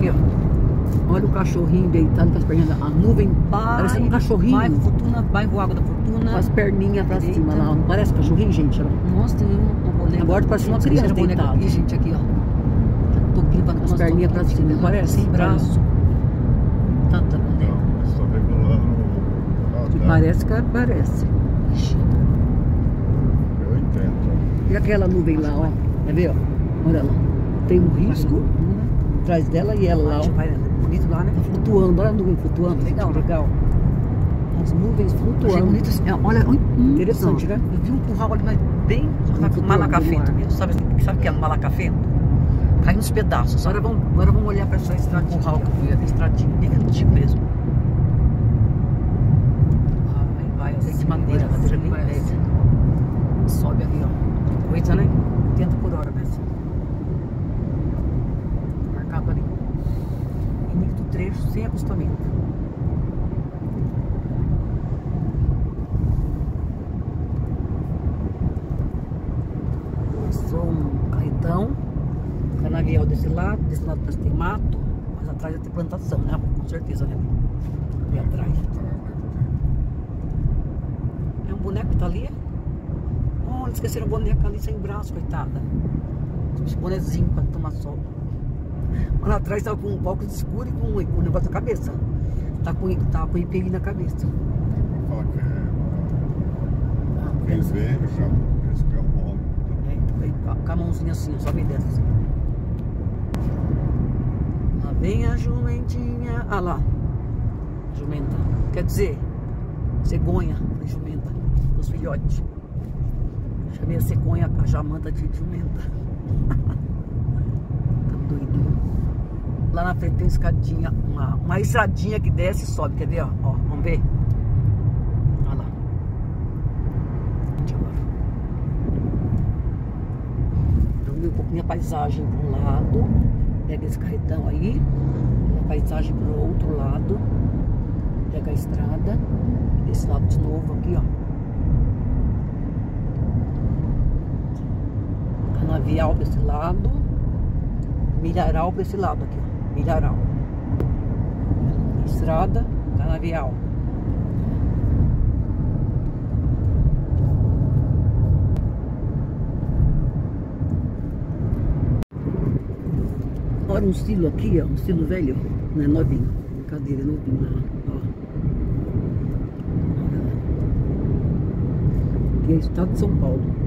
Aqui, ó. Olha o cachorrinho deitado com as perninhas. A nuvem Vai, parece um cachorrinho. Vai, fortuna, vai água da fortuna. Com as perninhas pra Deita. cima lá. Não parece cachorrinho, gente? ó. Nossa, tem uma boneca. Agora parece uma criança deitada. aqui, gente, aqui, ó. Tô limpando As perninhas pra cima, parece? Sem braço. Tanta boneca. Não, só regulando Que radar. parece que parece. Ixi. Eu entendo. E aquela nuvem lá, ó. Quer ver, ó? Olha lá. Tem um risco atrás dela e ela lá, Acho ó. vai- bonito lá, né? Flutuando. Olha a nuvem flutuando. Legal, né? legal. As nuvens flutuando. ó, Olha, hum, Interessante, não. né? Eu vi um curral ali, mas bem malacafento ar. mesmo. Sabe, sabe o que é malacafento? Cai nos pedaços. Agora vamos, agora vamos olhar pra essa estradinha. curral que eu fui ali, estradinha, bem antigo mesmo. Vai, vai, assim de madeira, madeira bem Parece. velha. Sobe ali, ó. Que Coisa, né? 80 por hora, Bessie. Marcado ali. Início do trecho sem acostamento. Passou um carretão, canavial desse lado, desse lado tem mato, mas atrás vai ter plantação, né? Com certeza, né? Ali atrás. É um boneco que tá ali? Oh, esqueceram o boneco ali sem braço, coitada. Esse bonezinho pra tomar sol. Mas lá atrás tava com um óculos escuro e com um, um negócio na cabeça. Tá com, tá com IPI na cabeça. Fala que é. Vê já pensa que é então, com a- mãozinha assim, só me desce assim. Lá vem a jumentinha. Ah lá. Jumenta. Quer dizer, cegonha, jumenta. Os filhotes. Chamei a cegonha, a jamanta de jumenta. Lá na frente tem uma escadinha, uma, uma estradinha que desce e sobe. Quer ver? Ó, ó vamos ver? Olha lá. Onde agora? Então, ver um pouquinho a paisagem para um lado, pega esse carretão aí, a paisagem para o outro lado, pega a estrada, desse lado de novo aqui, ó. Canavial para esse lado, milharal para esse lado aqui, ó. Milharal. Estrada, canavial. Olha um estilo aqui, ó, um estilo velho, não é novinho. Cadeira novinha, ó. Olha lá. Aqui é o estado de São Paulo.